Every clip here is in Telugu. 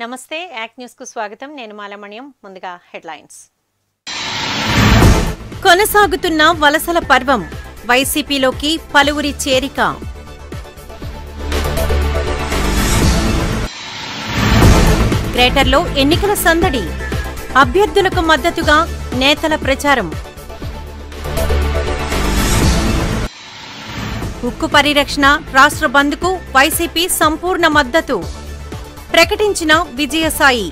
నమస్తే యాక్ న్యూస్కు స్వాగతం. నేను మాలమణ్యం ముందుగా హెడ్లైన్స్. కొనసాగుతున్న వలసల పర్వం వైసీపీలోకి పలువురి చేరిక. గ్రేటర్లో ఎన్నికల సందడి అభ్యర్థులకు మద్దతుగా నేతల ప్రచారం. ఉక్కు పరిరక్షణ రాష్ట్ర బంద్కు వైసీపీ సంపూర్ణ మద్దతు. ప్రకటించిన విజయసాయి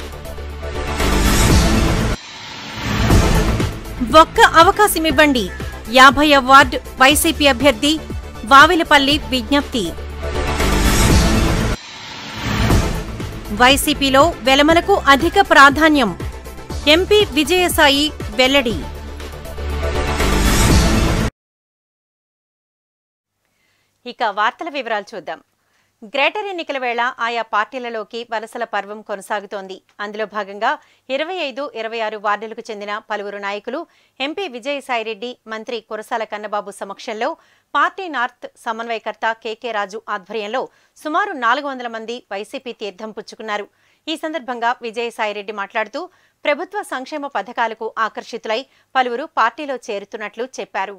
ఒక్క అవకాశమివ్వండి యాభై అవార్డు వైసీపీ అభ్యర్థి వావిలపల్లి విజ్ఞప్తి. వైసీపీలో వెలమలకు అధిక ప్రాధాన్యం. ఎంపీ విజయసాయి వెల్లడి. ఇక వార్తల వివరాలు చూద్దాం. గ్రేటర్ ఎన్నికల వేళ ఆయా పార్టీలలోకి వలసల పర్వం కొనసాగుతోంది. అందులో భాగంగా ఇరవై ఐదు ఇరవై ఆరు వార్డులకు చెందిన పలువురు నాయకులు ఎంపీ విజయసాయిరెడ్డి మంత్రి కురసాల కన్నబాబు సమక్షంలో పార్టీ నార్త్ సమన్వయకర్త కేకే రాజు ఆధ్వర్యంలో సుమారు నాలుగు వందల మంది వైసీపీ తీర్థం పుచ్చుకున్నారు. ఈ సందర్భంగా విజయసాయిరెడ్డి మాట్లాడుతూ ప్రభుత్వ సంక్షేమ పథకాలకు ఆకర్షితులై పలువురు పార్టీలో చేరుతున్నట్లు చెప్పారు.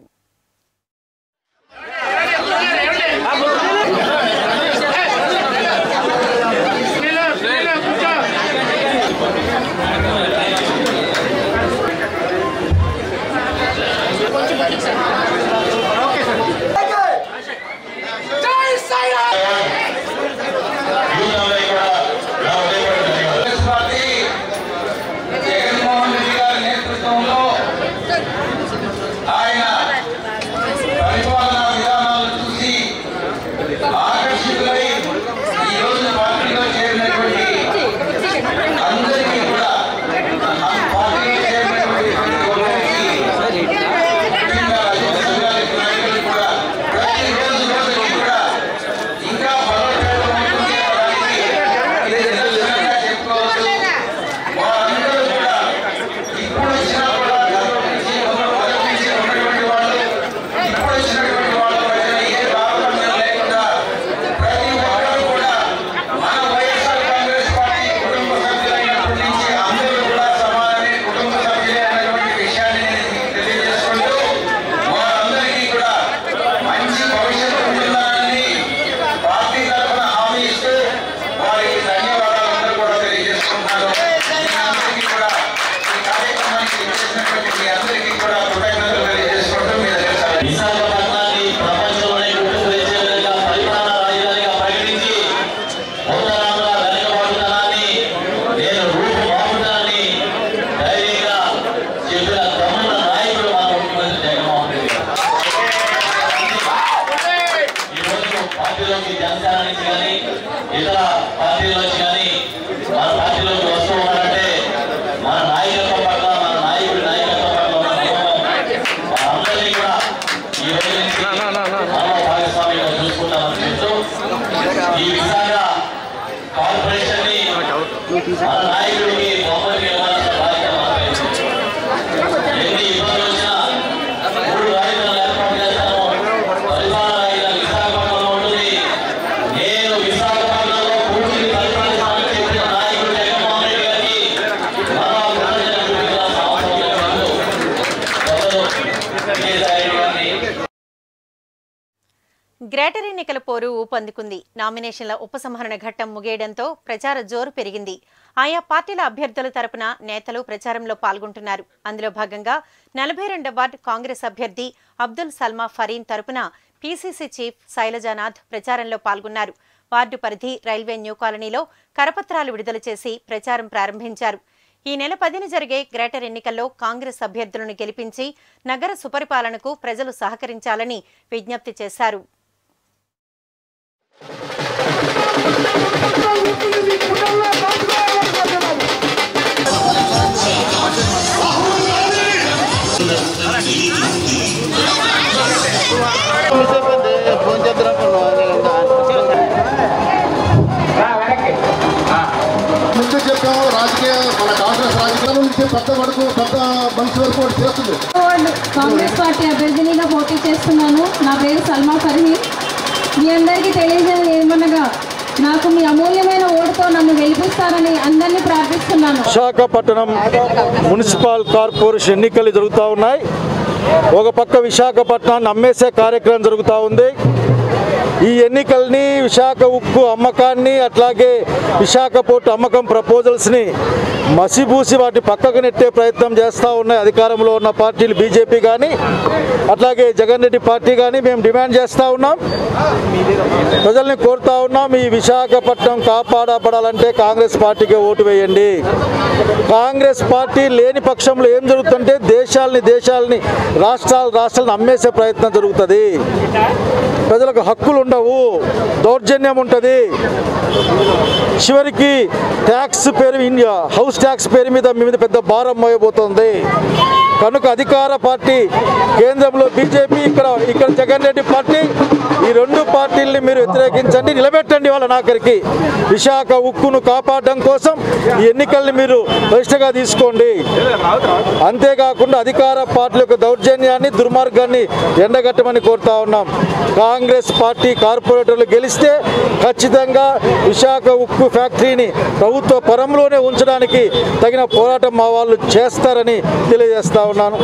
గ్రేటర్ ఎన్నికల పోరు ఊపందుకుంది. నామినేషన్ల ఉపసంహరణ ఘట్టం ముగియడంతో ప్రచార జోరు పెరిగింది. ఆయా పార్టీల అభ్యర్థుల తరపున నేతలు ప్రచారంలో పాల్గొంటున్నారు. అందులో భాగంగా నలభై రెండవ వార్డు కాంగ్రెస్ అభ్యర్థి అబ్దుల్ సల్మా ఫరీన్ తరపున పీసీసీ చీఫ్ శైలజానాథ్ ప్రచారంలో పాల్గొన్నారు. వార్డు పరిధి రైల్వే న్యూ కాలనీలో కరపత్రాలు విడుదల చేసి ప్రచారం ప్రారంభించారు. ఈ నెల పదిన జరిగే గ్రేటర్ ఎన్నికల్లో కాంగ్రెస్ అభ్యర్థులను గెలిపించి నగర సుపరిపాలనకు ప్రజలు సహకరించాలని విజ్ఞప్తి చేశారు. ముందు నుంచి పెద్ద వరకు పెద్ద మనిషి వరకు ఒకటి చేస్తుంది వార్డ్ కాంగ్రెస్ పార్టీ అభ్యర్థినిగా పోటీ చేస్తున్నాను. నా పేరు సల్మా ఫర్హీన్ మీ అందరికీ తెలియజేయడం ఏమనగా నాకు మీ అమూల్యమైన ఓటుతో నన్ను గెలిపిస్తారని అందరినీ ప్రార్థిస్తున్నాను. విశాఖపట్నం మున్సిపల్ కార్పొరేషన్ ఎన్నికలు జరుగుతూ ఉన్నాయి. ఒక పక్క విశాఖపట్నాన్ని అమ్మేసే కార్యక్రమం జరుగుతూ ఉంది. ఈ ఎన్నికల్ని విశాఖ ఉక్కు అమ్మకాన్ని అట్లాగే విశాఖ పోర్టు అమ్మకం ప్రపోజల్స్ని మసిబూసి వాటి పక్కకు నెట్టే ప్రయత్నం చేస్తూ ఉన్నాయి. అధికారంలో ఉన్న పార్టీలు బీజేపీ కానీ అట్లాగే జగన్ రెడ్డి పార్టీ కానీ మేము డిమాండ్ చేస్తూ ఉన్నాం. ప్రజల్ని కోరుతా ఉన్నాం ఈ విశాఖపట్నం కాపాడపడాలంటే కాంగ్రెస్ పార్టీకి ఓటు వేయండి. కాంగ్రెస్ పార్టీ లేని పక్షంలో ఏం జరుగుతుంటే దేశాలని దేశాలని రాష్ట్రాలు రాష్ట్రాలను అమ్మేసే ప్రయత్నం జరుగుతుంది. ప్రజలకు హక్కులు ఉండవు దౌర్జన్యం ఉంటుంది. చివరికి ట్యాక్స్ పేరు ఇండియా హౌస్ ట్యాక్స్ పేరు మీద మీ మీద పెద్ద భారం మోయబోతోంది. కనుక అధికార పార్టీ కేంద్రంలో బీజేపీ ఇక్కడ ఇక్కడ జగన్ రెడ్డి పార్టీ ఈ రెండు పార్టీల్ని మీరు వ్యతిరేకించండి నిలబెట్టండి వాళ్ళ నాకరికి విశాఖ ఉక్కును కాపాడడం కోసం ఈ ఎన్నికల్ని మీరు ప్రతిష్టగా తీసుకోండి. అంతేకాకుండా అధికార పార్టీ యొక్క దౌర్జన్యాన్ని దుర్మార్గాన్ని ఎండగట్టమని కోరుతా ఉన్నాం. కాంగ్రెస్ పార్టీ కార్పొరేటర్లు గెలిస్తే ఖచ్చితంగా విశాఖ ఉక్కు ఫ్యాక్టరీని ప్రభుత్వ పరంలోనే ఉంచడానికి తగిన పోరాటం మా వాళ్ళు చేస్తారని తెలియజేస్తా ఉన్నాను.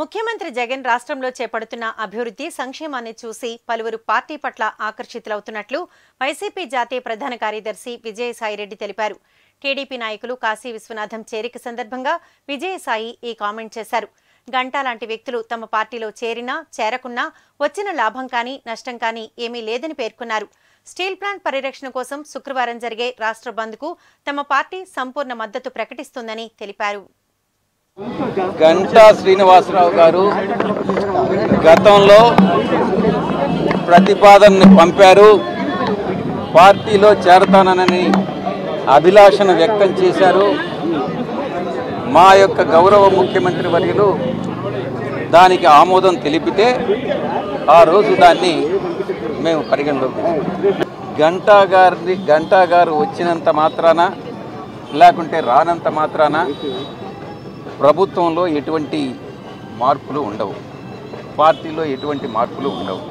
ముఖ్యమంత్రి జగన్ రాష్ట్రంలో చేపడుతున్న అభివృద్ధి సంక్షేమాన్ని చూసి పలువురు పార్టీ పట్ల ఆకర్షితులవుతున్నట్లు వైసీపీ జాతీయ ప్రధాన కార్యదర్శి విజయసాయిరెడ్డి తెలిపారు. టీడీపీ నాయకులు కాశీ విశ్వనాథం చేరిక సందర్భంగా విజయసాయి ఈ కామెంట్ చేశారు. గంటా లాంటి వ్యక్తులు తమ పార్టీలో చేరినా చేరకున్నా వచ్చిన లాభం కానీ నష్టం కానీ ఏమీ లేదని పేర్కొన్నారు. స్టీల్ ప్లాంట్ పరిరక్షణ కోసం శుక్రవారం జరిగే రాష్ట్ర బంద్కు తమ పార్టీ సంపూర్ణ మద్దతు ప్రకటిస్తుందని తెలిపారు. గంటా శ్రీనివాసరావు గారు గతంలో ప్రతిపాదనని పంపారు. పార్టీలో చేరతానని అభిలాషను వ్యక్తం చేశారు. మా యొక్క గౌరవ ముఖ్యమంత్రి వర్యులు దానికి ఆమోదం తెలిపితే ఆ రోజు దాన్ని మేము పరిగణలోకి గంటాగారిని గంటా గారిని గంటా గారు వచ్చినంత మాత్రాన లేకుంటే రానంత మాత్రాన ప్రభుత్వంలో ఎటువంటి మార్పులు ఉండవు. పార్టీలో ఎటువంటి మార్పులు ఉండవు.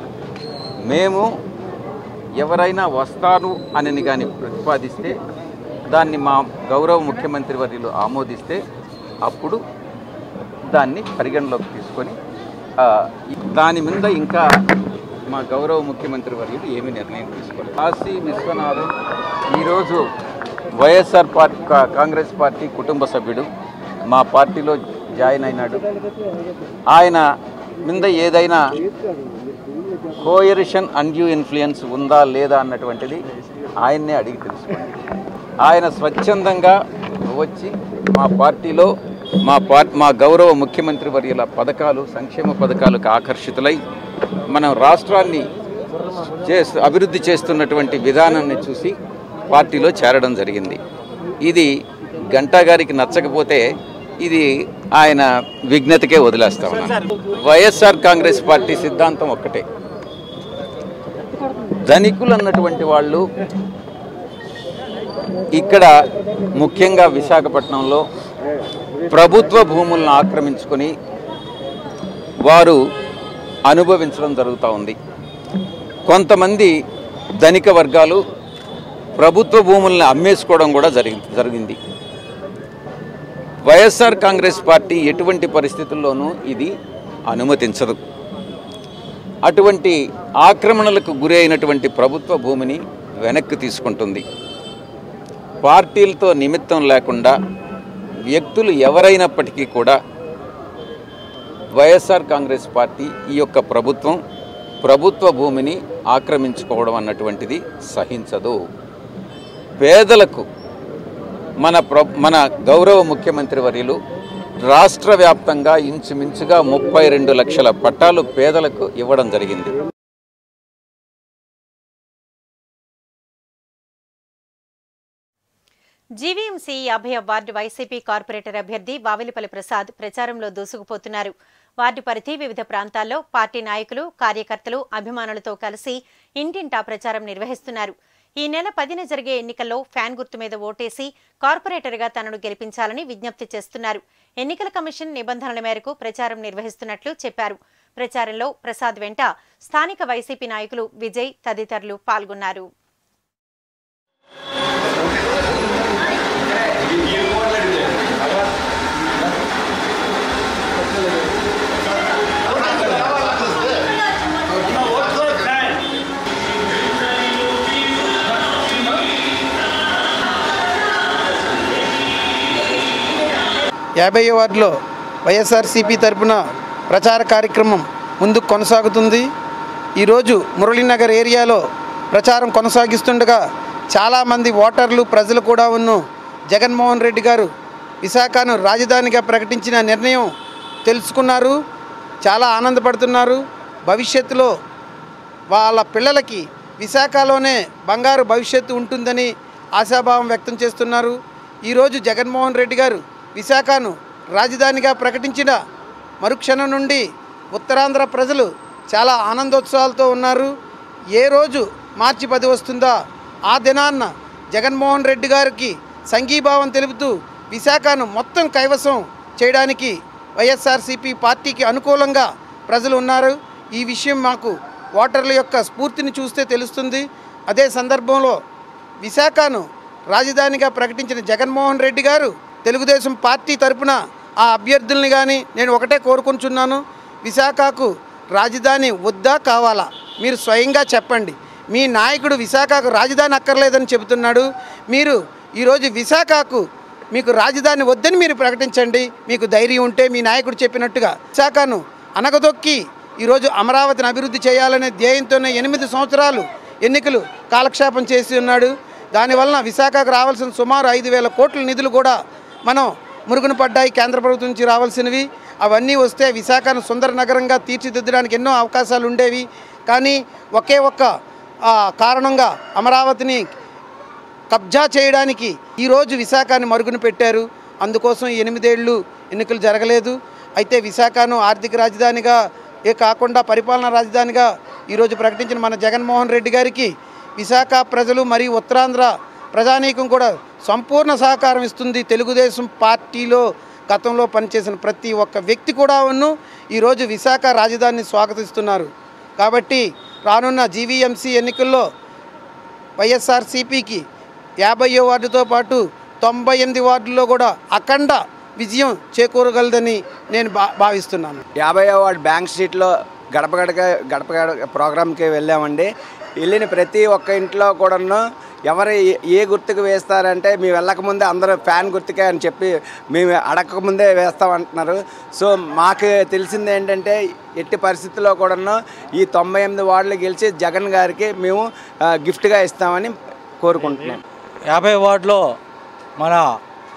మేము ఎవరైనా వస్తాను అని కానీ ప్రతిపాదిస్తే దాన్ని మా గౌరవ ముఖ్యమంత్రి వర్యులు ఆమోదిస్తే అప్పుడు దాన్ని పరిగణలోకి తీసుకొని దాని మీద ఇంకా మా గౌరవ ముఖ్యమంత్రి వర్యులు ఏమి నిర్ణయం తీసుకోలేదు. కాశీ విశ్వనాథం ఈరోజు వైఎస్ఆర్ పార్టీ కా- కాంగ్రెస్ పార్టీ కుటుంబ సభ్యుడు మా పార్టీలో జాయిన్ అయినాడు. ఆయన మీద ఏదైనా కోయరిషన్ అన్యూ ఇన్ఫ్లుయెన్స్ ఉందా లేదా అన్నటువంటిది ఆయన్నే అడిగి తెలుసుకోండి. ఆయన స్వచ్ఛందంగా వచ్చి మా పార్టీలో మా పార్ మా గౌరవ ముఖ్యమంత్రి వర్యుల పథకాలు సంక్షేమ పథకాలకు ఆకర్షితులై మనం రాష్ట్రాన్ని చేస్తూ అభివృద్ధి చేస్తున్నటువంటి విధానాన్ని చూసి పార్టీలో చేరడం జరిగింది. ఇది గంటా గారికి నచ్చకపోతే ఇది ఆయన విజ్ఞతకే వదిలేస్తా ఉన్నాను వైఎస్ఆర్ కాంగ్రెస్ పార్టీ సిద్ధాంతం ఒక్కటే. ధనికులు అన్నటువంటి వాళ్ళు ఇక్కడ ముఖ్యంగా విశాఖపట్నంలో ప్రభుత్వ భూములను ఆక్రమించుకొని వారు అనుభవించడం జరుగుతూ ఉంది. కొంతమంది ధనిక వర్గాలు ప్రభుత్వ భూములను అమ్మేసుకోవడం కూడా జరిగి జరిగింది. వైఎస్ఆర్ కాంగ్రెస్ పార్టీ ఎటువంటి పరిస్థితుల్లోనూ ఇది అనుమతించదు. అటువంటి ఆక్రమణలకు గురి అయినటువంటి ప్రభుత్వ భూమిని వెనక్కి తీసుకుంటుంది. పార్టీలతో నిమిత్తం లేకుండా వ్యక్తులు ఎవరైనప్పటికీ కూడా వైఎస్ఆర్ కాంగ్రెస్ పార్టీ ఈ యొక్క ప్రభుత్వం ప్రభుత్వ భూమిని ఆక్రమించుకోవడం అన్నటువంటిది సహించదు. పేదలకు మన ప్ర మన గౌరవ ముఖ్యమంత్రి వర్యులు రాష్ట్ర వ్యాప్తంగా ఇంచుమించుగా ముప్పై రెండు లక్షల పట్టాలు పేదలకు ఇవ్వడం జరిగింది. జీవీఎంసీ యాభై వార్డు వైసీపీ కార్పొరేటర్ అభ్యర్థి వావిలిపల్లి ప్రసాద్ ప్రచారంలో దూసుకుపోతున్నారు. వార్డు పరిధి వివిధ ప్రాంతాల్లో పార్టీ నాయకులు కార్యకర్తలు అభిమానులతో కలిసి ఇంటింటా ప్రచారం నిర్వహిస్తున్నారు. ఈ నెల పదిన జరిగే ఎన్నికల్లో ఫ్యాన్ గుర్తు మీద ఓటేసి కార్పొరేటర్గా తనను గెలిపించాలని విజ్ఞప్తి చేస్తున్నారు. ఎన్నికల కమిషన్ నిబంధనల మేరకు ప్రచారం నిర్వహిస్తున్నట్లు చెప్పారు. ప్రచారంలో ప్రసాద్ వెంట స్థానిక వైసీపీ నాయకులు విజయ్ తదితరులు పాల్గొన్నారు. యాభై వార్డులో వైఎస్ఆర్సీపీ తరపున ప్రచార కార్యక్రమం ముందుకు కొనసాగుతుంది. ఈరోజు మురళీనగర్ ఏరియాలో ప్రచారం కొనసాగిస్తుండగా చాలామంది ఓటర్లు ప్రజలు కూడా ఉన్న జగన్మోహన్ రెడ్డి గారు విశాఖను రాజధానిగా ప్రకటించిన నిర్ణయం తెలుసుకున్నారు. చాలా ఆనందపడుతున్నారు. భవిష్యత్తులో వాళ్ళ పిల్లలకి విశాఖలోనే బంగారు భవిష్యత్తు ఉంటుందని ఆశాభావం వ్యక్తం చేస్తున్నారు. ఈరోజు జగన్మోహన్ రెడ్డి గారు విశాఖను రాజధానిగా ప్రకటించిన మరుక్షణం నుండి ఉత్తరాంధ్ర ప్రజలు చాలా ఆనందోత్సవాలతో ఉన్నారు. ఏ రోజు మార్చి పది వస్తుందా? ఆ దినాన్న జగన్మోహన్ రెడ్డి గారికి సంఘీభావం తెలుపుతూ విశాఖను మొత్తం కైవసం చేయడానికి వైఎస్ఆర్సీపీ పార్టీకి అనుకూలంగా ప్రజలు ఉన్నారు. ఈ విషయం మాకు ఓటర్ల యొక్క స్ఫూర్తిని చూస్తే తెలుస్తుంది. అదే సందర్భంలో విశాఖను రాజధానిగా ప్రకటించిన జగన్మోహన్ రెడ్డి గారు తెలుగుదేశం పార్టీ తరపున ఆ అభ్యర్థుల్ని కానీ నేను ఒకటే కోరుకుంటున్నాను విశాఖకు రాజధాని వద్దా కావాలా? మీరు స్వయంగా చెప్పండి. మీ నాయకుడు విశాఖకు రాజధాని అక్కర్లేదని చెబుతున్నాడు. మీరు ఈరోజు విశాఖకు మీకు రాజధాని వద్దని మీరు ప్రకటించండి. మీకు ధైర్యం ఉంటే మీ నాయకుడు చెప్పినట్టుగా విశాఖను అనగదొక్కి ఈరోజు అమరావతిని అభివృద్ధి చేయాలనే ధ్యేయంతోనే ఎనిమిది సంవత్సరాలు ఎన్నికలు కాలక్షేపం చేసి ఉన్నాడు. దానివలన విశాఖకు రావాల్సిన సుమారు ఐదు వేల కోట్ల నిధులు కూడా మనం మురుగున పడ్డాయి కేంద్ర ప్రభుత్వం నుంచి రావాల్సినవి. అవన్నీ వస్తే విశాఖను సుందర నగరంగా తీర్చిదిద్దడానికి ఎన్నో అవకాశాలు ఉండేవి. కానీ ఒకే ఒక్క కారణంగా అమరావతిని కబ్జా చేయడానికి ఈరోజు విశాఖని మరుగున పెట్టారు. అందుకోసం ఎనిమిదేళ్ళు ఎన్నికలు జరగలేదు. అయితే విశాఖను ఆర్థిక రాజధానిగా ఏ కాకుండా పరిపాలనా రాజధానిగా ఈరోజు ప్రకటించిన మన జగన్మోహన్ రెడ్డి గారికి విశాఖ ప్రజలు మరియు ఉత్తరాంధ్ర ప్రజానీకం కూడా సంపూర్ణ సహకారం ఇస్తుంది. తెలుగుదేశం పార్టీలో గతంలో పనిచేసిన ప్రతి ఒక్క వ్యక్తి కూడా ఉన్ను ఈరోజు విశాఖ రాజధానిని స్వాగతిస్తున్నారు. కాబట్టి రానున్న జీవీఎంసీ ఎన్నికల్లో వైఎస్ఆర్సీపీకి యాభై వార్డుతో పాటు తొంభై ఎనిమిది వార్డుల్లో కూడా అఖండ విజయం చేకూరగలదని నేను భా భావిస్తున్నాను. యాభై వార్డు బ్యాంక్ స్ట్రీట్లో గడప గడప గడప ప్రోగ్రామ్కి వెళ్ళామండి. వెళ్ళిన ప్రతి ఒక్క ఇంట్లో కూడాను ఎవరు ఏ- ఏ గుర్తుకు వేస్తారంటే మేము వెళ్ళకముందే అందరూ ఫ్యాన్ గుర్తుకే అని చెప్పి మేము అడగకముందే వేస్తామంటున్నారు. సో మాకు తెలిసింది ఏంటంటే ఎట్టి పరిస్థితుల్లో కూడాను ఈ తొంభై ఎనిమిది వార్డులు గెలిచి జగన్ గారికి మేము గిఫ్ట్గా ఇస్తామని కోరుకుంటున్నాం. యాభై వార్డులో మన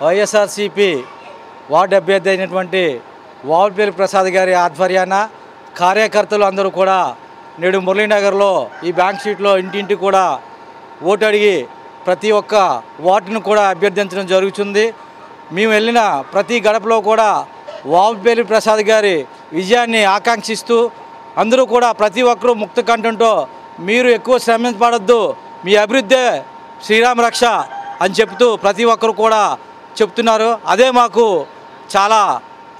వైఎస్ఆర్సిపి వార్డు అభ్యర్థి అయినటువంటి వాల్పేరు ప్రసాద్ గారి ఆధ్వర్యాన కార్యకర్తలు అందరూ కూడా నేడు మురళీనగర్లో ఈ బ్యాంక్ షీట్లో ఇంటింటి కూడా ఓటు అడిగి ప్రతి ఒక్క వార్డును కూడా అభ్యర్థించడం జరుగుతుంది. మేము వెళ్ళిన ప్రతి గడపలో కూడా వాల్పేరు ప్రసాద్ గారి విజయాన్ని ఆకాంక్షిస్తూ అందరూ కూడా ప్రతి ఒక్కరూ ముక్త కంఠంతో మీరు ఎక్కువ శ్రమించబడద్దు మీ అభివృద్ధే శ్రీరామ రక్ష అని చెప్తూ ప్రతి ఒక్కరు కూడా చెప్తున్నారు. అదే మాకు చాలా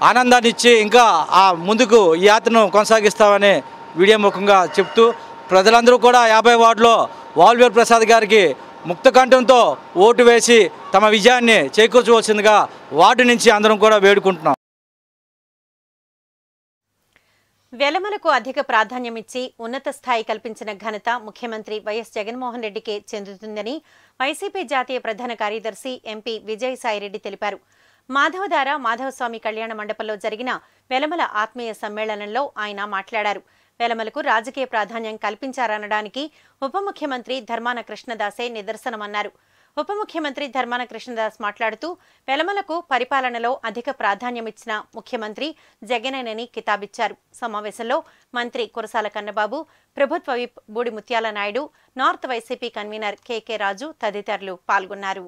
ఆనందాన్ని ఇచ్చి ఇంకా ఆ ముందుకు ఈ యాత్రను కొనసాగిస్తామని వీడియో ముఖంగా చెప్తూ ప్రజలందరూ కూడా యాభై వార్డులో వాల్వేర్ ప్రసాద్ గారికి ముక్త కంఠంతో ఓటు వేసి తమ విజయాన్ని చేకూర్చవలసిందిగా వార్డు నుంచి అందరం కూడా వేడుకుంటున్నాం. వెలమలకు అధిక ప్రాధాన్యమిచ్చి ఉన్నత స్థాయి కల్పించిన ఘనత ముఖ్యమంత్రి వైఎస్ జగన్మోహన్ రెడ్డికే చెందుతుందని వైసీపీ జాతీయ ప్రధాన కార్యదర్శి ఎంపీ విజయసాయిరెడ్డి తెలిపారు. మాధవధార మాధవస్వామి కళ్యాణ మండపంలో జరిగిన వెలమల ఆత్మీయ సమ్మేళనంలో ఆయన మాట్లాడారు. వెలమలకు రాజకీయ ప్రాధాన్యం కల్పించారనడానికి ఉప ముఖ్యమంత్రి ధర్మాన కృష్ణదాసే నిదర్శనమన్నారు. ఉప ముఖ్యమంత్రి ధర్మాన కృష్ణదాస్ మాట్లాడుతూ వెలమలకు పరిపాలనలో అధిక ప్రాధాన్యమిచ్చిన ముఖ్యమంత్రి జగనేనని కితాబిచ్చారు. సమావేశంలో మంత్రి కురసాల కన్నబాబు ప్రభుత్వ whip Boodi Mutyala Naidu north YCP convener KK Raju తదితరులు పాల్గొన్నారు.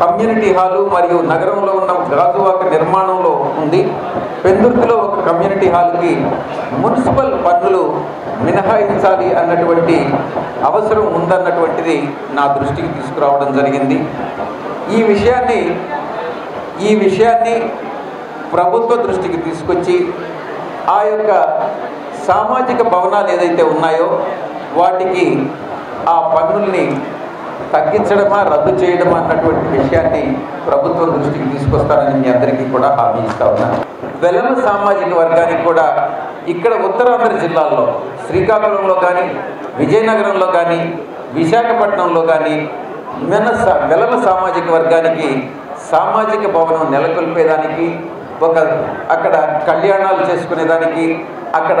కమ్యూనిటీ హాలు మరియు నగరంలో ఉన్న గాజువాక నిర్మాణంలో ఉంది. పెందుర్తిలో ఒక కమ్యూనిటీ హాల్కి మున్సిపల్ పన్నులు మినహాయించాలి అన్నటువంటి అవసరం ఉందన్నటువంటిది నా దృష్టికి తీసుకురావడం జరిగింది. ఈ విషయాన్ని ఈ విషయాన్ని ప్రభుత్వ దృష్టికి తీసుకొచ్చి ఆ యొక్క సామాజిక భవనాలు ఏదైతే ఉన్నాయో వాటికి ఆ పన్నుల్ని తగ్గించడమా రద్దు చేయడమా అన్నటువంటి విషయాన్ని ప్రభుత్వం దృష్టికి తీసుకొస్తానని మీ అందరికీ కూడా హామీ ఇస్తా ఉన్నాను. వెలమ సామాజిక వర్గానికి కూడా ఇక్కడ ఉత్తరాంధ్ర జిల్లాల్లో శ్రీకాకుళంలో కానీ విజయనగరంలో కానీ విశాఖపట్నంలో కానీ మెన వెలల సామాజిక వర్గానికి సామాజిక భవనం నెలకొల్పేదానికి ఒక అక్కడ కళ్యాణాలు చేసుకునేదానికి అక్కడ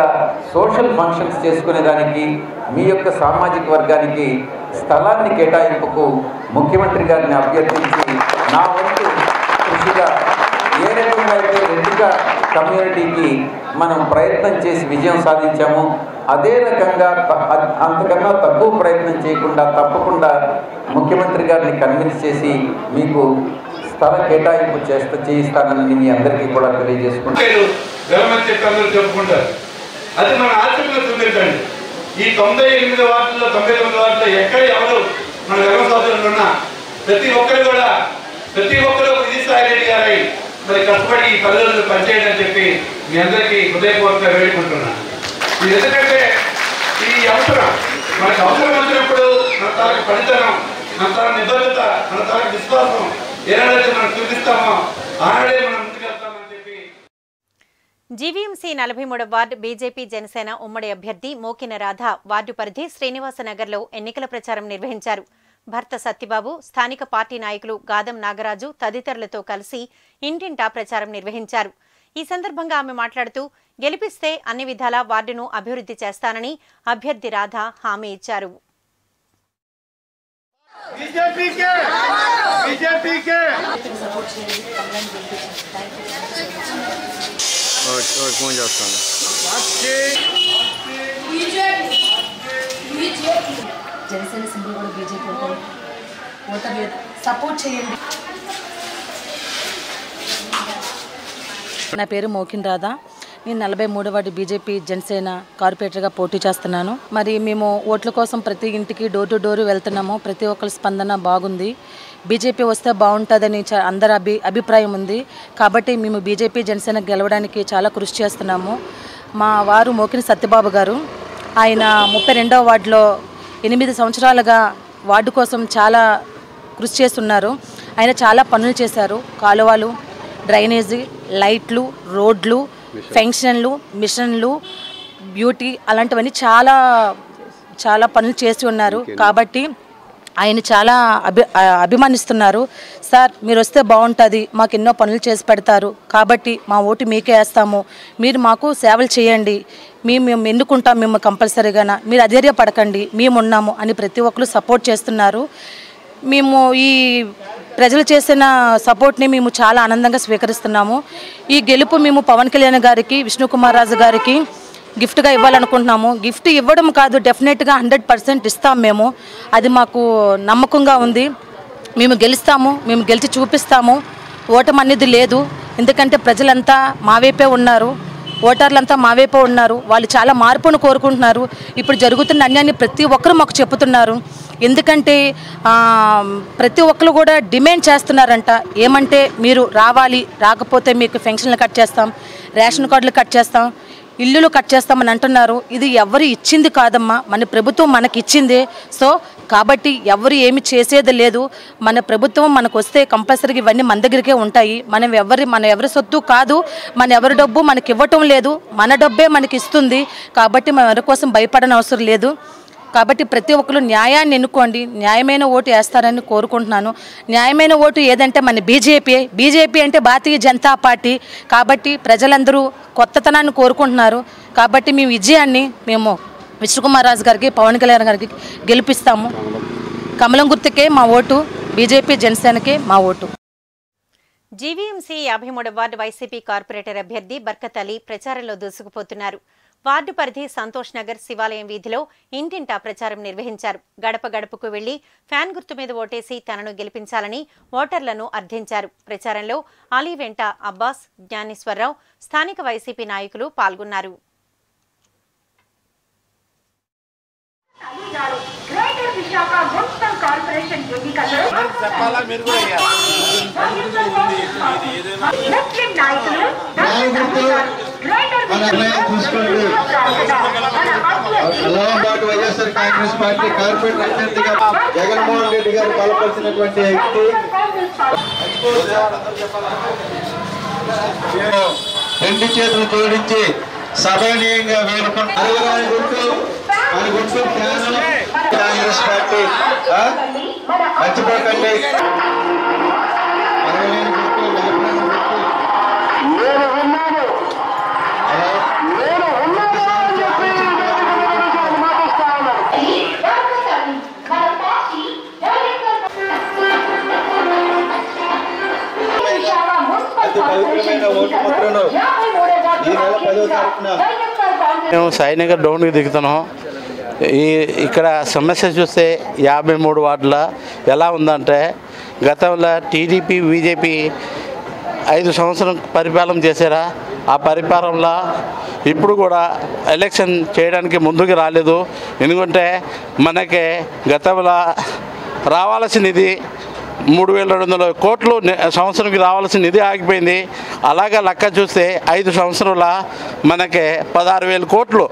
సోషల్ ఫంక్షన్స్ చేసుకునేదానికి మీ యొక్క సామాజిక వర్గానికి స్థలాన్ని కేటాయింపుకు ముఖ్యమంత్రి గారిని అభ్యర్థించి నా వంతు కృషిగా ఏ రకంగా అయితే రెడ్డిగా కమ్యూనిటీకి మనం ప్రయత్నం చేసి విజయం సాధించామో అదే రకంగా త- అంతకన్నా తక్కువ ప్రయత్నం చేయకుండా తప్పకుండా ముఖ్యమంత్రి గారిని కన్విన్స్ చేసి మీకు స్థల కేటాయింపు చేస్తా చేయిస్తానని మీ అందరికీ కూడా తెలియజేసుకుంటాను చెప్పుకుంటారు. అది మన ఆచరణలో చూపించండి ఈ తొంభై ఎనిమిది వార్డుల్లో తొంభై తొమ్మిది వార్డుల్లో ఎక్కడ ఎవరు మన ధర్మ సోదరులు ఉన్నా ప్రతి ఒక్కరు కూడా ప్రతి ఒక్కరు విజయసాయి రెడ్డి గారై మరి కష్టపడి ఈ పల్లెలను పనిచేయడం అని చెప్పి మీ అందరికీ హృదయపూర్వకంగా వేడుకుంటున్నాను ఇది ఎందుకంటే ఈ అవసరం మనకు అవసరం వచ్చినప్పుడు మన తాలూకు పనితనం మన తన నిబద్ధత మన తన విశ్వాసం. ఏనాడైతే మనం చూపిస్తామో ఆనాడే మనం జీవీఎంసీ నలభై మూడవ వార్డు బీజేపీ జనసేన ఉమ్మడి అభ్యర్థి మోకిన రాధ వార్డు పరిధి శ్రీనివాసనగర్లో ఎన్నికల ప్రచారం నిర్వహించారు. భర్త సత్యబాబు స్థానిక పార్టీ నాయకులు గాదం నాగరాజు తదితరులతో కలిసి ఇంటింటా ప్రచారం నిర్వహించారు. ఈ సందర్భంగా ఆమె మాట్లాడుతూ గెలిపిస్తే అన్ని విధాలా వార్డును అభివృద్ధి చేస్తానని అభ్యర్థి రాధ హామీ ఇచ్చారు. ఓకే ఓకే ఫోన్ చేస్తాను. జనసేన సింబల్ కూడా బీజేపీ ఓటర్లేదు సపోర్ట్ చేయండి. నా పేరు మోకిన్ రాధా. నేను నలభై మూడవ బీజేపీ జనసేన కార్పొరేటర్గా పోటీ చేస్తున్నాను. మరి మేము ఓట్ల కోసం ప్రతి ఇంటికి డోర్ టు డోర్ వెళ్తున్నాము. ప్రతి ఒక్కరి స్పందన బాగుంది. బీజేపీ వస్తే బాగుంటుందని చా- అందరి అభి అభిప్రాయం ఉంది. కాబట్టి మేము బీజేపీ జనసేన గెలవడానికి చాలా కృషి చేస్తున్నాము. మా వారు మోకిన సత్యబాబు గారు ఆయన ముప్పై రెండవ వార్డులో ఎనిమిది సంవత్సరాలుగా వార్డు కోసం చాలా కృషి చేస్తున్నారు. ఆయన చాలా పనులు చేశారు. కాలువలు డ్రైనేజీ లైట్లు రోడ్లు ఫెన్షన్లు మిషన్లు బ్యూటీ అలాంటివన్నీ చాలా చాలా పనులు చేసి ఉన్నారు. కాబట్టి ఆయన చాలా అభి అభిమానిస్తున్నారు. సార్ మీరు వస్తే బాగుంటుంది మాకు ఎన్నో పనులు చేసి పెడతారు. కాబట్టి మా ఓటు మీకే వేస్తాము. మీరు మాకు సేవలు చేయండి. మేము మేము ఎన్నుకుంటాం మేము కంపల్సరీగా మీరు అధైర్యపడకండి. మేము ఉన్నాము అని ప్రతి ఒక్కరు సపోర్ట్ చేస్తున్నారు. మేము ఈ ప్రజలు చేసిన సపోర్ట్ని మేము చాలా ఆనందంగా స్వీకరిస్తున్నాము. ఈ గెలుపు మేము పవన్ కళ్యాణ్ గారికి విష్ణుకుమార్ రాజు గారికి గిఫ్ట్గా ఇవ్వాలనుకుంటున్నాము. గిఫ్ట్ ఇవ్వడం కాదు డెఫినెట్గా హండ్రెడ్ పర్సెంట్ ఇస్తాం మేము. అది మాకు నమ్మకంగా ఉంది. మేము గెలుస్తాము మేము గెలిచి చూపిస్తాము. ఓటమి అనేది లేదు. ఎందుకంటే ప్రజలంతా మా వైపే ఉన్నారు. ఓటర్లంతా మా వైపు ఉన్నారు. వాళ్ళు చాలా మార్పును కోరుకుంటున్నారు. ఇప్పుడు జరుగుతున్న అన్యాన్ని ప్రతి ఒక్కరు మాకు చెప్తున్నారు ఎందుకంటే ప్రతి ఒక్కరు కూడా డిమాండ్ చేస్తున్నారంట. ఏమంటే మీరు రావాలి రాకపోతే మీకు పెన్షన్లు కట్ చేస్తాం రేషన్ కార్డులు కట్ చేస్తాం ఇల్లులు కట్ చేస్తామని అంటున్నారు. ఇది ఎవరు ఇచ్చింది కాదమ్మా. మన ప్రభుత్వం మనకి ఇచ్చిందే సో కాబట్టి ఎవరు ఏమి చేసేది లేదు. మన ప్రభుత్వం మనకు వస్తే కంపల్సరీగా ఇవన్నీ మన దగ్గరికే ఉంటాయి. మనం ఎవరి మన ఎవరి సొత్తు కాదు. మన ఎవరి డబ్బు మనకి ఇవ్వటం లేదు. మన డబ్బే మనకి ఇస్తుంది కాబట్టి మనం ఎవరి కోసం భయపడని అవసరం లేదు. కాబట్టి ప్రతి ఒక్కరు న్యాయాన్ని ఎన్నుకోండి. న్యాయమైన ఓటు వేస్తారని కోరుకుంటున్నాను. న్యాయమైన ఓటు ఏదంటే మన బీజేపీ. బీజేపీ అంటే భారతీయ జనతా పార్టీ. కాబట్టి ప్రజలందరూ కొత్తతనాన్ని కోరుకుంటున్నారు. కాబట్టి మీ విజయాన్ని మేము విష్ణుకుమార్ రాజు గారికి పవన్ కళ్యాణ్ గారికి గెలిపిస్తాము. కమలం గుర్తుకే మా ఓటు బీజేపీ జనసేనకే మా ఓటు. జీవీఎంసీ యాభై మూడు వార్డు వైసీపీ కార్పొరేటర్ అభ్యర్థి బర్కత్ అలీ ప్రచారంలో దూసుకుపోతున్నారు. వార్డు పరిధి సంతోష్ నగర్ శివాలయం వీధిలో ఇంటింటా ప్రచారం నిర్వహించారు. గడప గడపకు వెళ్ళి ఫ్యాన్ గుర్తు మీద ఓటేసి తనను గెలిపించాలని ఓటర్లను అర్థించారు. ప్రచారంలో అలీ వెంట అబ్బాస్ జ్ఞానేశ్వరరావు స్థానిక వైసీపీ నాయకులు పాల్గొన్నారు. గ్రేటర్ విశాఖ మున్సిపల్ కార్పొరేషన్ ఎన్నికల్లో ముస్లిం నాయకులు గ్రేటర్ మన నిర్ణయం తీసుకోండి Allahabad YSR Congress party corporate అభ్యర్థిగా జగన్మోహన్ రెడ్డి గారు బలపరిచినటువంటి వ్యక్తి. రెండు చేతులు జోడించి సభనీయంగా జ్ఞానం కాంగ్రెస్ పార్టీ? మర్చిపోకండి. ఓటు ముద్రను మేము సాయినగర్ డౌన్కి దిగుతున్నాం. ఈ ఇక్కడ సమస్య చూస్తే యాభై మూడు వార్డుల ఎలా ఉందంటే గతంలో టీడీపీ బీజేపీ ఐదు సంవత్సరం పరిపాలన చేశారా? ఆ పరిపాలనలో ఇప్పుడు కూడా ఎలక్షన్ చేయడానికి ముందుకు రాలేదు. ఎందుకంటే మనకి గతంలో రావాల్సినది మూడు వేల రెండు వందల కోట్లు సంవత్సరంకి రావాల్సిన నిధి ఆగిపోయింది. అలాగే లెక్క చూస్తే ఐదు సంవత్సరాల మనకి పదహారు వేల కోట్లు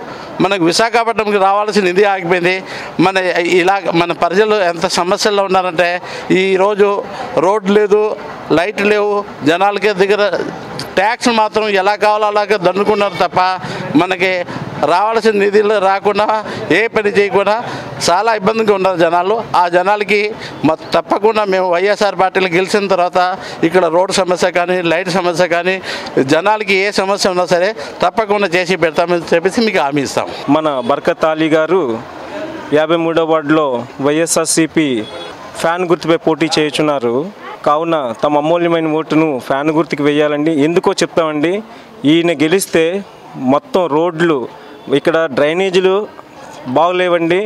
మనకు విశాఖపట్నంకి రావాల్సిన నిధి ఆగిపోయింది. మన ఇలా మన ప్రజలు ఎంత సమస్యల్లో ఉన్నారంటే ఈరోజు రోడ్డు లేదు లైట్ లేవు జనాలకి దగ్గర ట్యాక్స్ మాత్రం ఎలా కావాలో అలాగే దండుకున్నారు తప్ప మనకి రావాల్సిన నిధులు రాకుండా ఏ పని చేయకుండా చాలా ఇబ్బందిగా ఉన్నారు జనాలు. ఆ జనాలకి తప్పకుండా మేము వైఎస్ఆర్ పార్టీలు గెలిచిన తర్వాత ఇక్కడ రోడ్డు సమస్య కానీ లైట్ సమస్య కానీ జనాలకి ఏ సమస్య ఉన్నా సరే తప్పకుండా చేసి పెడతామని చెప్పేసి మీకు హామీ ఇస్తాం. మన బర్కత్ అలీ గారు యాభై మూడో వార్డులో వైఎస్ఆర్సిపి ఫ్యాన్ గుర్తుపై పోటీ చేయుచున్నారు. కావున తమ అమూల్యమైన ఓటును ఫ్యాన్ గుర్తుకి వేయాలండి. ఎందుకో చెప్తామండి ఈయన గెలిస్తే మొత్తం రోడ్లు ఇక్కడ డ్రైనేజీలు బాగలేవండి.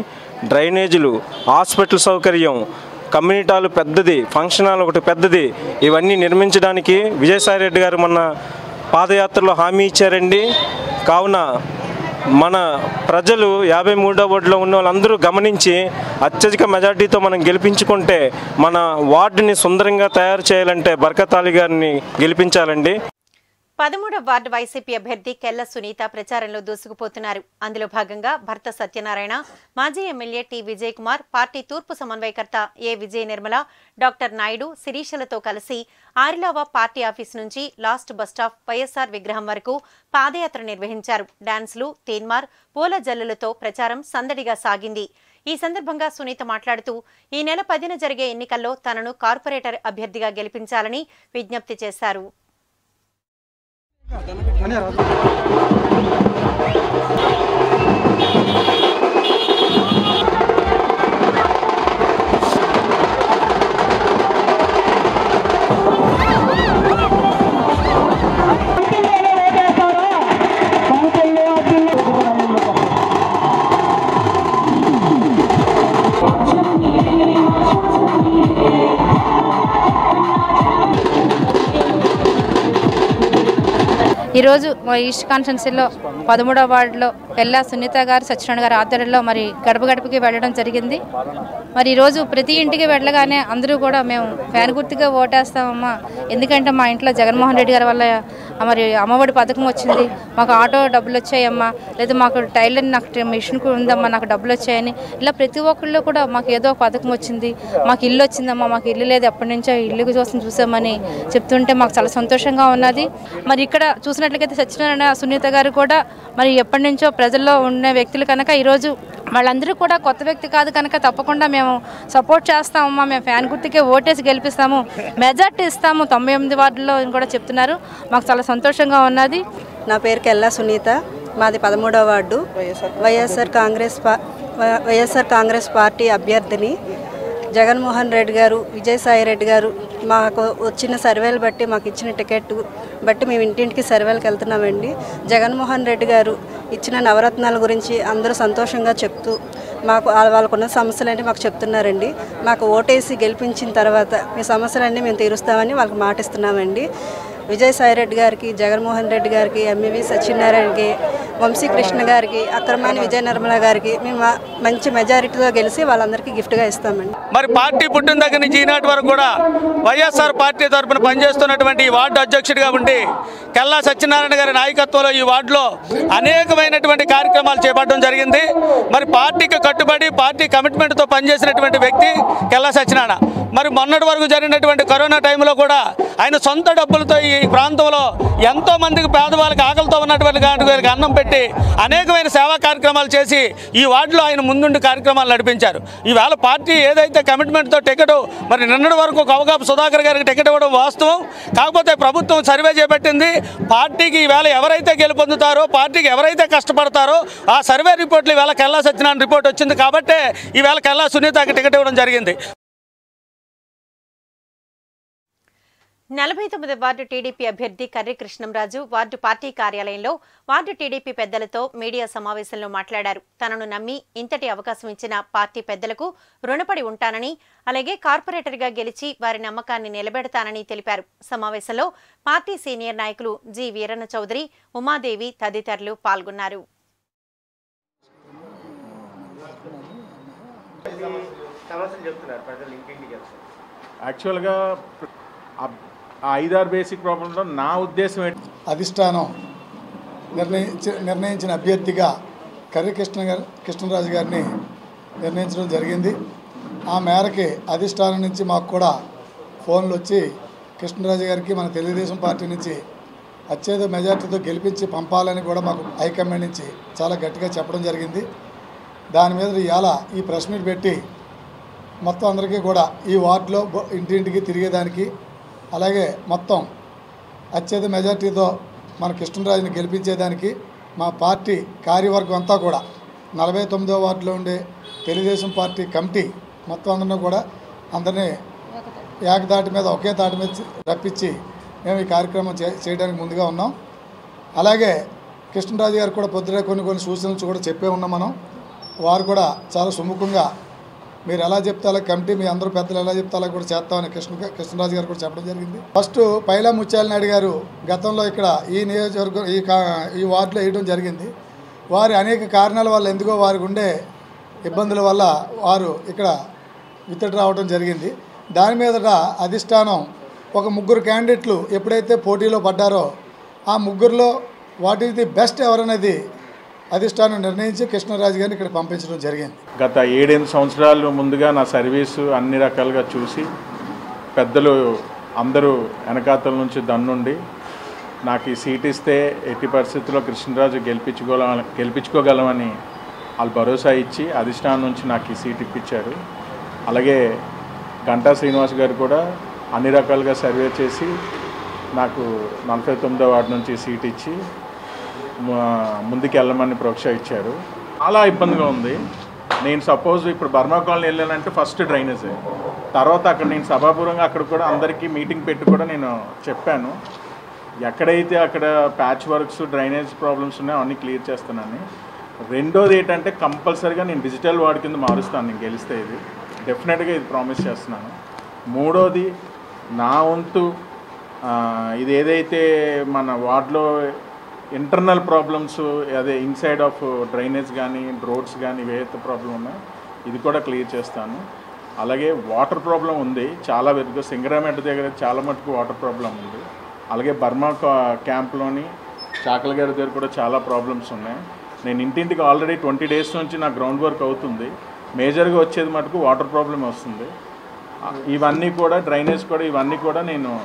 డ్రైనేజీలు హాస్పిటల్ సౌకర్యం కమ్యూనిటాలు పెద్దది ఫంక్షన్ హాల్ ఒకటి పెద్దది ఇవన్నీ నిర్మించడానికి విజయసాయి రెడ్డి గారు మొన్న పాదయాత్రలో హామీ ఇచ్చారండి. కావున మన ప్రజలు యాభై మూడో వార్డులో ఉన్న వాళ్ళందరూ గమనించి అత్యధిక మెజార్టీతో మనం గెలిపించుకుంటే మన వార్డుని సుందరంగా తయారు చేయాలంటే బర్కత్ గారిని గెలిపించాలండి. పదమూడవ వార్డు వైసీపీ అభ్యర్థి కెల్ల సునీత ప్రచారంలో దూసుకుపోతున్నారు. అందులో భాగంగా భర్త సత్యనారాయణ మాజీ MLA T Vijay Kumar party తూర్పు సమన్వయకర్త ఏ విజయ నిర్మల డాక్టర్ నాయుడు శిరీషలతో కలిసి ఆరిలావా పార్టీ ఆఫీస్ నుంచి లాస్ట్ బస్టాప్ వైఎస్ఆర్ విగ్రహం వరకు పాదయాత్ర నిర్వహించారు. డాన్స్లు తీన్మార్ పూల జల్లులతో ప్రచారం సందడిగా సాగింది. ఈ సందర్భంగా సునీత మాట్లాడుతూ ఈ నెల పదిన జరిగే ఎన్నికల్లో తనను కార్పొరేటర్ అభ్యర్థిగా గెలిపించాలని విజ్ఞప్తి చేశారు. है ఈరోజు మా ఈస్ట్ కాన్స్టెన్సీలో పదమూడవ వార్డులో పెళ్ళ సునీత గారు సత్యనారాయణ గారి ఆధ్వర్యంలో మరి గడప గడపకి వెళ్ళడం జరిగింది. మరి ఈరోజు ప్రతి ఇంటికి వెళ్ళగానే అందరూ కూడా మేము ఫ్యాన్ గుర్తుగా ఓటేస్తామమ్మా. ఎందుకంటే మా ఇంట్లో జగన్మోహన్ రెడ్డి గారి వల్ల మరి అమ్మఒడి పథకం వచ్చింది. మాకు ఆటో డబ్బులు వచ్చాయమ్మా. లేదా మాకు టైలర్ నాకు మిషన్ ఉందమ్మా నాకు డబ్బులు వచ్చాయని. ఇలా ప్రతి ఒక్కళ్ళు కూడా మాకు ఏదో ఒక పథకం వచ్చింది. మాకు ఇల్లు వచ్చిందమ్మా. మాకు ఇల్లు లేదు. ఎప్పటి నుంచో ఇల్లు కోసం చూసామని చెప్తుంటే మాకు చాలా సంతోషంగా ఉన్నది. మరి ఇక్కడ చూసినట్లయితే సత్యనారాయణ సునీత గారు కూడా మరి ఎప్పటి నుంచో ప్రజల్లో ఉన్న వ్యక్తులు కనుక ఈరోజు వాళ్ళందరూ కూడా కొత్త వ్యక్తి కాదు కనుక తప్పకుండా మేము సపోర్ట్ చేస్తామమ్మా. మేము ఫ్యాన్ గుర్తుకే ఓటేసి గెలిపిస్తాము. మెజార్టీ ఇస్తాము. తొంభై ఎనిమిది వార్డుల్లో అని కూడా చెప్తున్నారు. మాకు చాలా సంతోషంగా ఉన్నది. నా పేరు కెల్లా సునీత. మాది పదమూడవ వార్డు. వైఎస్ఆర్ కాంగ్రెస్. పా- వైఎస్ఆర్ కాంగ్రెస్ పార్టీ అభ్యర్థిని. జగన్మోహన్ రెడ్డి గారు విజయసాయి రెడ్డి గారు మాకు వచ్చిన సర్వేలు బట్టి మాకు ఇచ్చిన టికెట్ బట్టి మేము ఇంటింటికి సర్వేలకు వెళ్తున్నామండి. జగన్మోహన్ రెడ్డి గారు ఇచ్చిన నవరత్నాల గురించి అందరూ సంతోషంగా చెప్తూ మాకు వాళ్ళ- వాళ్ళకున్న సమస్యలన్నీ మాకు చెప్తున్నారండి. మాకు ఓటేసి గెలిపించిన తర్వాత మీ సమస్యలన్నీ మేము తీరుస్తామని వాళ్ళకి మాటిస్తున్నామండి. విజయసాయి రెడ్డి గారికి జగన్మోహన్ రెడ్డి గారికి ఎంఈవి సత్యనారాయణకి వంశీకృష్ణ గారికి అక్రమాని విజయ నిర్మల గారికి మేము మంచి మెజారిటీతో గెలిచి వాళ్ళందరికీ గిఫ్ట్గా ఇస్తామండి. మరి పార్టీ పుట్టిన దగ్గర నుంచి ఈనాటి వరకు కూడా వైఎస్ఆర్ పార్టీ తరఫున పనిచేస్తున్నటువంటి ఈ వార్డు అధ్యక్షుడిగా ఉండి కెల్లా సత్యనారాయణ గారి నాయకత్వంలో ఈ వార్డులో అనేకమైనటువంటి కార్యక్రమాలు చేపట్టడం జరిగింది. మరి పార్టీకి కట్టుబడి పార్టీ కమిట్మెంట్తో పనిచేసినటువంటి వ్యక్తి కెల్లా సత్యనారాయణ. మరి మొన్నటి వరకు జరిగినటువంటి కరోనా టైంలో కూడా ఆయన సొంత డబ్బులతో ఈ ప్రాంతంలో ఎంతో మందికి పేదవాళ్ళకి ఆకలితో ఉన్నటువంటి అన్నం పెట్టి అనేకమైన సేవా కార్యక్రమాలు చేసి ఈ వార్డులో ఆయన ముందుండి కార్యక్రమాలు నడిపించారు. ఈవేళ పార్టీ ఏదైతే కమిట్మెంట్తో టికెట్ మరి నిన్నటి వరకు కవగాపు సుధాకర్ గారికి టికెట్ ఇవ్వడం వాస్తవం. కాకపోతే ప్రభుత్వం సర్వే చేపట్టింది. పార్టీకి ఈవేళ ఎవరైతే గెలుపొందుతారో పార్టీకి ఎవరైతే కష్టపడతారో ఆ సర్వే రిపోర్ట్లు ఈవేళ కల్లా సత్యనారాయణ రిపోర్ట్ వచ్చింది కాబట్టి ఈవేళ కల్లా సునీతకి టికెట్ ఇవ్వడం జరిగింది. నలభై తొమ్మిది వార్డు టీడీపీ అభ్యర్థి కర్రి కృష్ణంరాజు వార్డు పార్టీ కార్యాలయంలో వార్డు టీడీపీ పెద్దలతో మీడియా సమావేశంలో మాట్లాడారు. తనను నమ్మి ఇంతటి అవకాశం ఇచ్చిన పార్టీ పెద్దలకు రుణపడి ఉంటానని అలాగే కార్పొరేటర్గా గెలిచి వారి నమ్మకాన్ని నిలబెడతానని తెలిపారు. సమావేశంలో పార్టీ సీనియర్ నాయకులు జి వీరన్న చౌదరి ఉమాదేవి తదితరులు పాల్గొన్నారు. యాక్చువల్గా ఆ- ఐదారు బేసిక్ ప్రాబ్లంలో నా ఉద్దేశం ఏంటి? అధిష్టానం నిర్ణయించి నిర్ణయించిన అభ్యర్థిగా కర్రి కృష్ణ గారు కృష్ణరాజు గారిని నిర్ణయించడం జరిగింది. ఆ మేరకి అధిష్టానం నుంచి మాకు కూడా ఫోన్లు వచ్చి కృష్ణరాజు గారికి మన తెలుగుదేశం పార్టీ నుంచి అత్యధిక మెజార్టీతో గెలిపించి పంపాలని కూడా మాకు హైకమాండ్ నుంచి చాలా గట్టిగా చెప్పడం జరిగింది. దాని మీద ఇవాళ ఈ ప్రెస్ మీట్ పెట్టి మొత్తం అందరికీ కూడా ఈ వార్డులో ఇంటింటికి తిరిగేదానికి అలాగే మొత్తం అత్యధిక మెజార్టీతో మన కృష్ణరాజుని గెలిపించేదానికి మా పార్టీ కార్యవర్గం అంతా కూడా నలభై తొమ్మిదో వార్డులో ఉండే తెలుగుదేశం పార్టీ కమిటీ మొత్తం అందరినీ కూడా అందరినీ ఏకదాటి మీద ఒకే తాటి మీద రప్పించి మేము ఈ కార్యక్రమం చే చేయడానికి ముందుగా ఉన్నాం. అలాగే కృష్ణరాజు గారు కూడా పొద్దున కొన్ని కొన్ని సూచనలు కూడా చెప్పే ఉన్నాం మనం. వారు కూడా చాలా సుముఖంగా మీరు ఎలా చెప్తాలో కమిటీ మీ అందరూ పెద్దలు ఎలా చెప్తాలో కూడా చేస్తామని కృష్ణ కృష్ణరాజు గారు కూడా చెప్పడం జరిగింది. ఫస్ట్ పైలా ముత్యాలనాయుడు గారు గతంలో ఇక్కడ ఈ నియోజకవర్గం ఈ ఈ వార్డులో వేయడం జరిగింది. వారి అనేక కారణాల వల్ల ఎందుకో వారికి ఉండే ఇబ్బందుల వల్ల వారు ఇక్కడ విత్తడి రావడం జరిగింది. దాని మీదట అధిష్టానం ఒక ముగ్గురు క్యాండిడేట్లు ఎప్పుడైతే పోటీలో పడ్డారో ఆ ముగ్గురులో వాట్ ది బెస్ట్ ఎవరనేది అధిష్టానం నిర్ణయించి కృష్ణరాజు గారిని ఇక్కడ పంపించడం జరిగింది. గత ఏడెనిమిది సంవత్సరాలు ముందుగా నా సర్వీసు అన్ని రకాలుగా చూసి పెద్దలు అందరూ వెనకాతల నుంచి దన్నుండి నాకు ఈ సీట్ ఇస్తే ఎట్టి పరిస్థితుల్లో కృష్ణరాజు గెలిపించుకోగల గెలిపించుకోగలమని వాళ్ళు భరోసా ఇచ్చి అధిష్టానం నుంచి నాకు ఈ సీట్ ఇప్పించారు. అలాగే గంటా శ్రీనివాస్ గారు కూడా అన్ని రకాలుగా సర్వే చేసి నాకు నలభై తొమ్మిదో వార్డు నుంచి సీట్ ఇచ్చి ముందుకు వెళ్ళమని ప్రోత్సహించారు. చాలా ఇబ్బందిగా ఉంది. నేను సపోజ్ ఇప్పుడు బర్మా కాలనీ వెళ్ళానంటే ఫస్ట్ డ్రైనేజే. తర్వాత అక్కడ నేను సభాపూర్వంగా అక్కడ కూడా అందరికీ మీటింగ్ పెట్టి కూడా నేను చెప్పాను. ఎక్కడైతే అక్కడ ప్యాచ్ వర్క్స్ డ్రైనేజ్ ప్రాబ్లమ్స్ ఉన్నాయో అన్నీ క్లియర్ చేస్తానని రెండోది ఏంటంటే కంపల్సరీగా నేను డిజిటల్ వార్డ్ కింద మారుస్తాను. నేను గెలిస్తే ఇది. డెఫినెట్గా ఇది ప్రామిస్ చేస్తున్నాను. మూడోది నా వంతు ఇది ఏదైతే మన వార్డులో ఇంటర్నల్ ప్రాబ్లమ్స్ అదే ఇన్సైడ్ ఆఫ్ డ్రైనేజ్ కానీ రోడ్స్ కానీ ఏవైతే ప్రాబ్లం ఉన్నాయో ఇది కూడా క్లియర్ చేస్తాను. అలాగే వాటర్ ప్రాబ్లం ఉంది. చాలా వరకు సింగరామెట్ దగ్గర చాలా మటుకు వాటర్ ప్రాబ్లం ఉంది. అలాగే బర్మా కా- క్యాంప్లోని చాకల గారి దగ్గర కూడా చాలా ప్రాబ్లమ్స్ ఉన్నాయి. నేను ఇంటింటికి ఆల్రెడీ ట్వంటీ డేస్ నుంచి నా గ్రౌండ్ వర్క్ అవుతుంది. మేజర్గా వచ్చేది మటుకు వాటర్ ప్రాబ్లం వస్తుంది. ఇవన్నీ కూడా డ్రైనేజ్ కూడా ఇవన్నీ కూడా నేను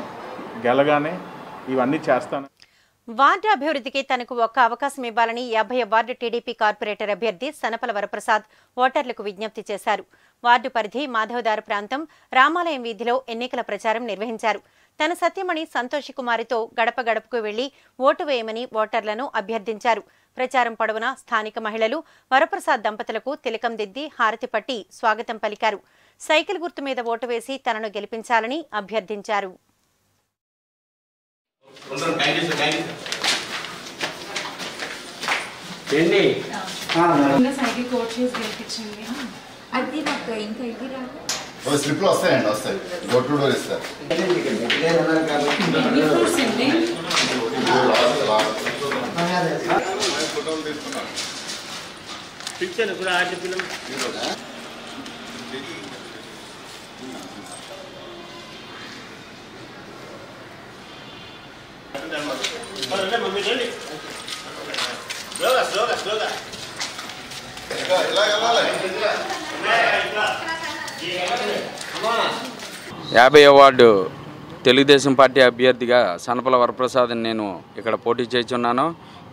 గెలగానే ఇవన్నీ చేస్తాను. వార్డు అభివృద్ధికి తనకు ఒక్క అవకాశం ఇవ్వాలని యాభై వార్డు టీడీపీ కార్పొరేటర్ అభ్యర్థి సనపల వరప్రసాద్ ఓటర్లకు విజ్ఞప్తి చేశారు. వార్డు పరిధి మాధవదారు ప్రాంతం రామాలయం వీధిలో ఎన్నికల ప్రచారం నిర్వహించారు. తన సత్యమణి సంతోషి కుమారితో గడప గడపకు వెళ్ళి ఓటు వేయమని ఓటర్లను అభ్యర్థించారు. ప్రచారం పొడవునా స్థానిక మహిళలు వరప్రసాద్ దంపతులకు తిలకం దిద్ది హారతి పట్టి స్వాగతం పలికారు. సైకిల్ గుర్తు మీద ఓటు వేసి తనను గెలిపించాలని అభ్యర్థించారు. సైకిల్ గెలిపించండి. అది మాకు ఇంకా ఇది రాదు. ఓ స్లిప్లు వస్తాయండి వస్తాయి. డోర్ టు డోర్ ఇస్తారు. పిక్చర్ కూడా ఆర్టి ఫిల్మ్ స్లోగా స్లోగా స్లోగా యాభై అవార్డు తెలుగుదేశం పార్టీ అభ్యర్థిగా సనపల వరప్రసాద్ని నేను ఇక్కడ పోటీ చేస్తున్నాను.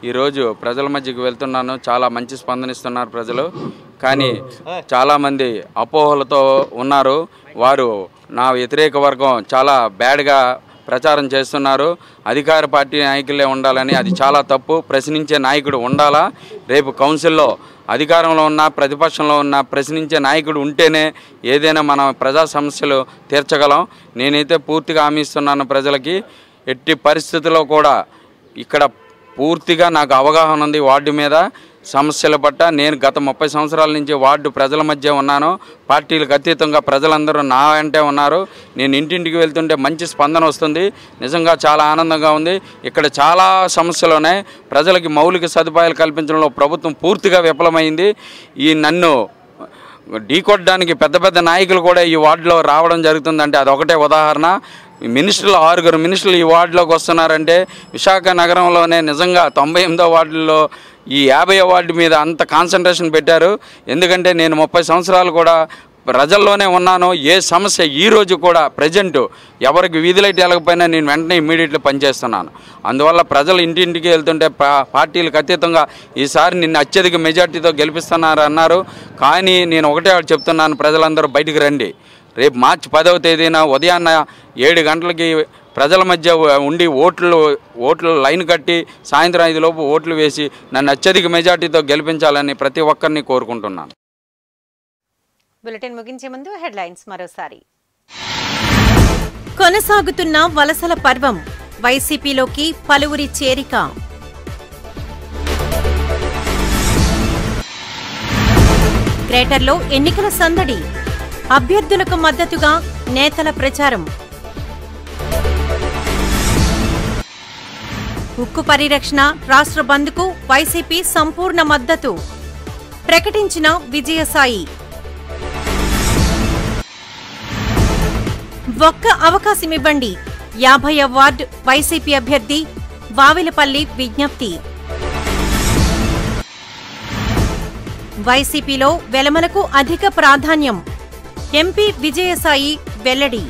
ఈరోజు ప్రజల మధ్యకి వెళ్తున్నాను. చాలా మంచి స్పందనిస్తున్నారు ప్రజలు. కానీ చాలామంది అపోహలతో ఉన్నారు. వారు నా వ్యతిరేక వర్గం చాలా బ్యాడ్గా ప్రచారం చేస్తున్నారు. అధికార పార్టీ నాయకులే ఉండాలని అది చాలా తప్పు. ప్రశ్నించే నాయకుడు ఉండాలా? రేపు కౌన్సిల్లో అధికారంలో ఉన్న ప్రతిపక్షంలో ఉన్న ప్రశ్నించే నాయకుడు ఉంటేనే ఏదైనా మన ప్రజా సమస్యలు తీర్చగలం. నేనైతే పూర్తిగా హామీస్తున్నాను ప్రజలకి. ఎట్టి పరిస్థితుల్లో కూడా ఇక్కడ పూర్తిగా నాకు అవగాహన ఉంది వార్డు మీద. సమస్యల పట్ల నేను గత ముప్పై సంవత్సరాల నుంచి వార్డు ప్రజల మధ్య ఉన్నాను. పార్టీలకు అతీతంగా ప్రజలందరూ నా వెంటే ఉన్నారు. నేను ఇంటింటికి వెళ్తుంటే మంచి స్పందన వస్తుంది. నిజంగా చాలా ఆనందంగా ఉంది. ఇక్కడ చాలా సమస్యలు ఉన్నాయి. ప్రజలకి మౌలిక సదుపాయాలు కల్పించడంలో ప్రభుత్వం పూర్తిగా విఫలమైంది. ఈ నన్ను ఢీకొట్టడానికి పెద్ద పెద్ద నాయకులు కూడా ఈ వార్డులో రావడం జరుగుతుందంటే అదొకటే ఉదాహరణ. మినిస్టర్లు ఆరుగురు మినిస్టర్లు ఈ వార్డులోకి వస్తున్నారంటే విశాఖ నగరంలోనే నిజంగా తొంభై ఎనిమిదో వార్డుల్లో ఈ యాభై వార్డు మీద అంత కాన్సన్ట్రేషన్ పెట్టారు. ఎందుకంటే నేను ముప్పై సంవత్సరాలు కూడా ప్రజల్లోనే ఉన్నాను. ఏ సమస్య ఈ రోజు కూడా ప్రజెంట్ ఎవరికి వీధిలైట్ వెళ్ళకపోయినా నేను వెంటనే ఇమ్మీడియట్లీ పనిచేస్తున్నాను. అందువల్ల ప్రజలు ఇంటింటికి వెళ్తుంటే పార్టీలకు అతీతంగా ఈసారి నిన్ను అత్యధిక మెజార్టీతో గెలిపిస్తున్నారు అన్నారు. కానీ నేను ఒకటే చెప్తున్నాను ప్రజలందరూ బయటికి రండి. రేపు మార్చి పదవ తేదీన ఉదయాన్న ఏడు గంటలకి ప్రజల మధ్య ఉండి ఓట్లు ఓట్లు లైన్ కట్టి సాయంత్రం ఐదు లోపు ఓట్లు వేసి నన్ను అత్యధిక మెజార్టీతో గెలిపించాలని ప్రతి ఒక్కరిని కోరుకుంటున్నాను. బులెటిన్ ముగించే ముందు హెడ్లైన్స్ మరోసారి. కొనసాగుతున్న వలసల పర్వం వైసీపీలోకి పలువురి చేరిక. గ్రేటర్లో ఎన్నికల సందడి అభ్యర్థులకు మద్దతుగా నేతల ప్రచారం. ఉక్కు పరిరక్షణ రాష్ట్ర బంద్కు వైసీపీ సంపూర్ణ మద్దతు. ప్రకటించిన విజయసాయి. ఒక్క అవకాశమివ్వండి. యాభై వార్డు వైసీపీ అభ్యర్థి వావిలపల్లి విజ్ఞప్తి. వైసీపీలో వెలమలకు అధిక ప్రాధాన్యం. ఎంపీ విజయసాయి వెల్లడి.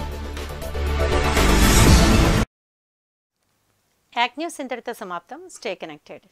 హ్యాక్ న్యూస్ ఇంతటితో సమాప్తం. Stay connected